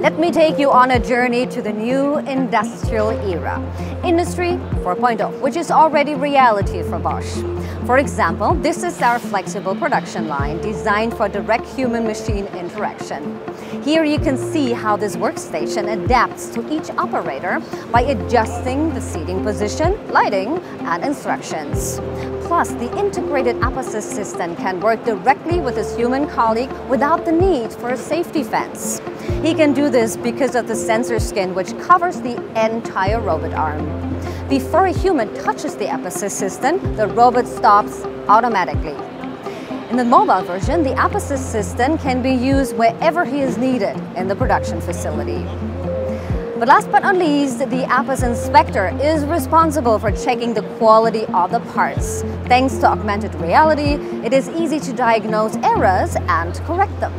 Let me take you on a journey to the new industrial era, Industry 4.0, which is already reality for Bosch. For example, this is our flexible production line designed for direct human-machine interaction. Here you can see how this workstation adapts to each operator by adjusting the seating position, lighting and instructions. Plus, the integrated APAS assistant can work directly with his human colleague without the need for a safety fence. He can do this because of the sensor skin which covers the entire robot arm. Before a human touches the APAS assistant, the robot stops automatically. In the mobile version, the APAS assistant can be used wherever he is needed in the production facility. But last but not least, the APAS inspector is responsible for checking the quality of the parts. Thanks to augmented reality, it is easy to diagnose errors and correct them.